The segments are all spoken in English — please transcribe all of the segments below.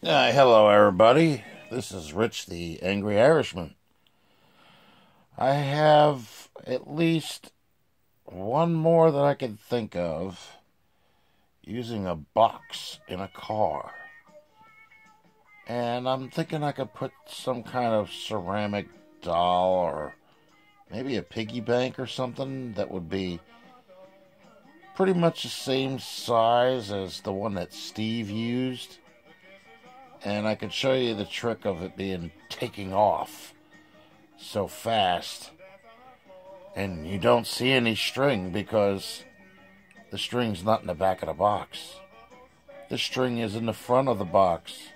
Uh, hello, everybody. This is Rich, the Angry Irishman. I have at least one more that I can think of using a box in a car. And I'm thinking I could put some kind of ceramic doll or maybe a piggy bank or something that would be pretty much the same size as the one that Steve used. And I could show you the trick of it being taking off so fast. And you don't see any string because the string's not in the back of the box. The string is in the front of the box.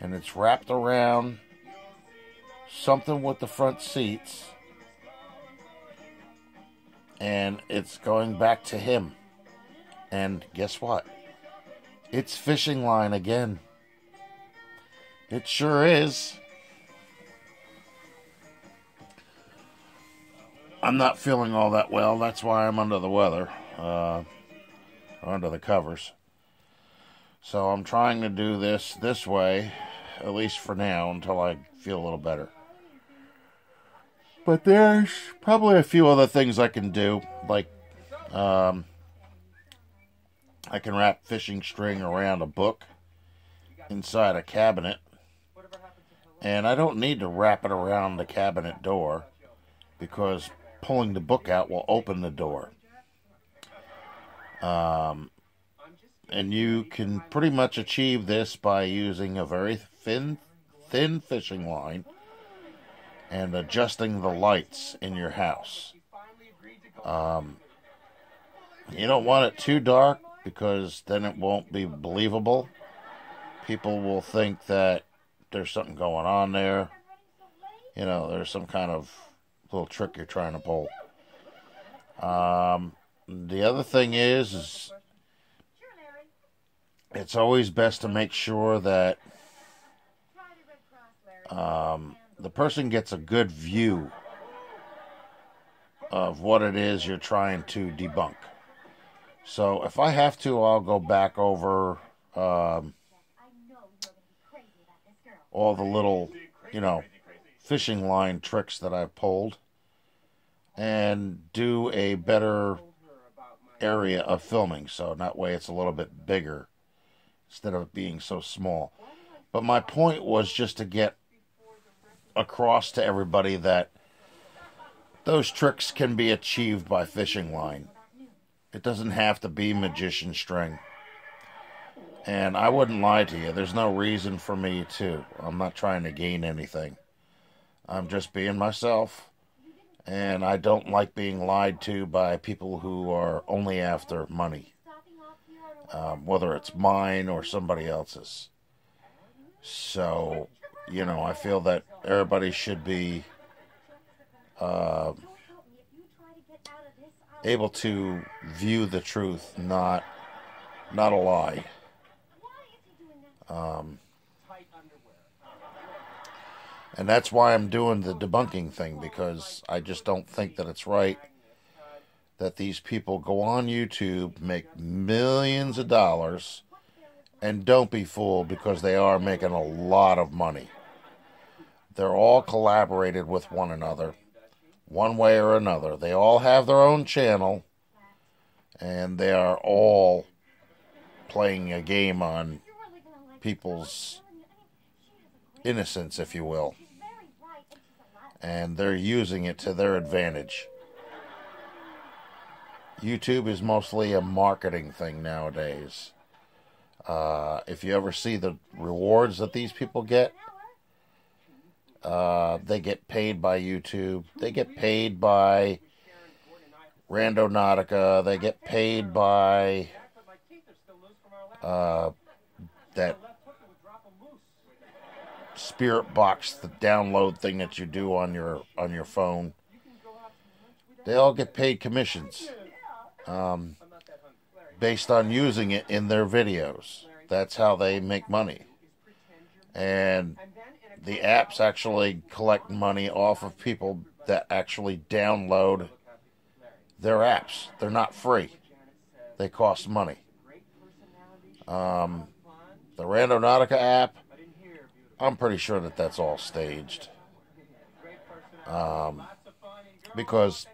And it's wrapped around something with the front seats and it's going back to him. And guess what? It's fishing line again. It sure is. I'm not feeling all that well. That's why I'm under the weather, uh, under the covers. So I'm trying to do this this way, at least for now, until I feel a little better. But there's probably a few other things I can do, like um, I can wrap fishing string around a book inside a cabinet, and I don't need to wrap it around the cabinet door because pulling the book out will open the door. Um, and you can pretty much achieve this by using a very thin, thin fishing line and adjusting the lights in your house. Um, you don't want it too dark because then it won't be believable. People will think that there's something going on there. You know, there's some kind of little trick you're trying to pull. Um, the other thing is, is it's always best to make sure that um, the person gets a good view of what it is you're trying to debunk. So if I have to, I'll go back over um, all the little, you know, fishing line tricks that I've pulled and do a better area of filming. So that way it's a little bit bigger instead of being so small. But my point was just to get across to everybody that those tricks can be achieved by fishing line. It doesn't have to be magician string. And I wouldn't lie to you. There's no reason for me to. I'm not trying to gain anything. I'm just being myself. And I don't like being lied to by people who are only after money, um, whether it's mine or somebody else's. So you know, I feel that everybody should be uh, able to view the truth, not not a lie. Um, and that's why I'm doing the debunking thing because I just don't think that it's right that these people go on YouTube, make millions of dollars, and don't be fooled because they are making a lot of money. They're all collaborated with one another, one way or another. They all have their own channel, and they are all playing a game on people's innocence, if you will. And they're using it to their advantage. YouTube is mostly a marketing thing nowadays. Uh, if you ever see the rewards that these people get, uh, they get paid by YouTube. They get paid by Randonautica. They get paid by uh, that Spirit Box, the download thing that you do on your on your phone. They all get paid commissions um, based on using it in their videos. That's how they make money. And the apps actually collect money off of people that actually download their apps. They're not free. They cost money. Um, The Randonautica app, I'm pretty sure that that's all staged. Um, because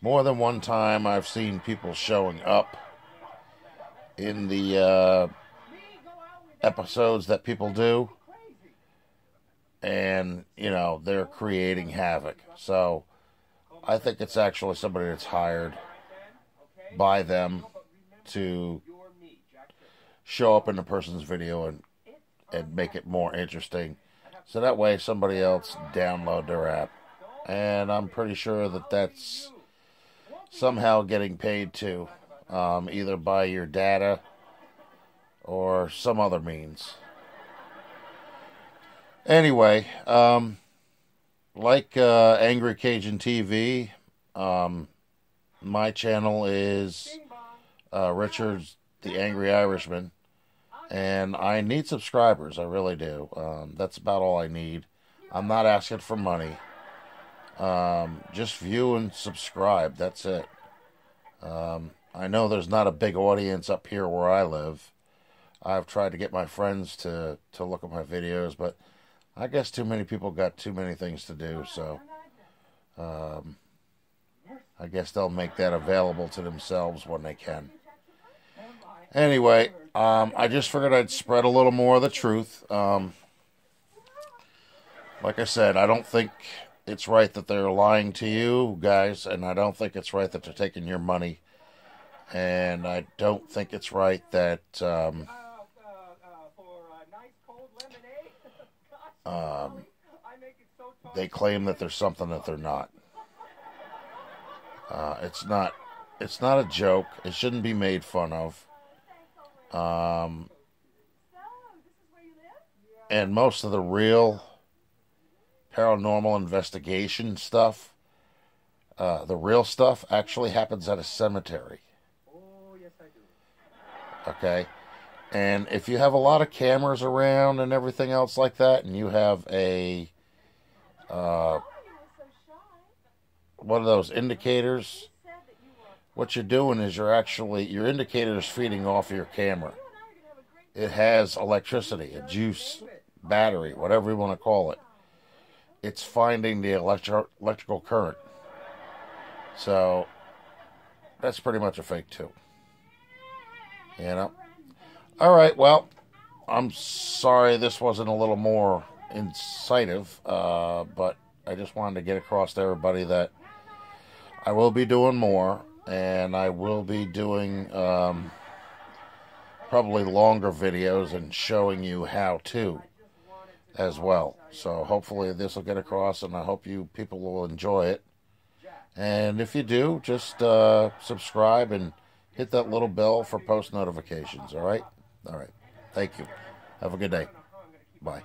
more than one time I've seen people showing up in the uh, episodes that people do, and you know they're creating havoc. So I think it's actually somebody that's hired by them to show up in the person's video and and make it more interesting. So that way somebody else download their app. And I'm pretty sure that that's somehow getting paid too, um, either by your data or some other means. Anyway, um, like uh, Angry Cajun TV, um, my channel is uh, Richard's The Angry Irishman, and I need subscribers. I really do. Um, that's about all I need. I'm not asking for money. Um, just view and subscribe. That's it. Um, I know there's not a big audience up here where I live. I've tried to get my friends to, to look at my videos, but I guess too many people got too many things to do, so um, I guess they'll make that available to themselves when they can. Anyway, um, I just figured I'd spread a little more of the truth. Um, like I said, I don't think it's right that they're lying to you guys, and I don't think it's right that they're taking your money, and I don't think it's right that um, um, they claim that there's something that they're not. Uh, it's not. It's not a joke. It shouldn't be made fun of. Um, and most of the real paranormal investigation stuff, uh, the real stuff, actually happens at a cemetery. Okay? And if you have a lot of cameras around and everything else like that, and you have a. Uh, one of those indicators, what you're doing is you're actually, your indicator is feeding off your camera. It has electricity, a juice, battery, whatever you want to call it it's finding the electro- electrical current. So that's pretty much a fake too. You know. All right. Well, I'm sorry this wasn't a little more incisive, uh, but I just wanted to get across to everybody that I will be doing more, and I will be doing um, probably longer videos and showing you how to as well. So hopefully this will get across, and I hope you people will enjoy it. And if you do, just uh, subscribe and hit that little bell for post notifications. All right? All right. Thank you. Have a good day. Bye.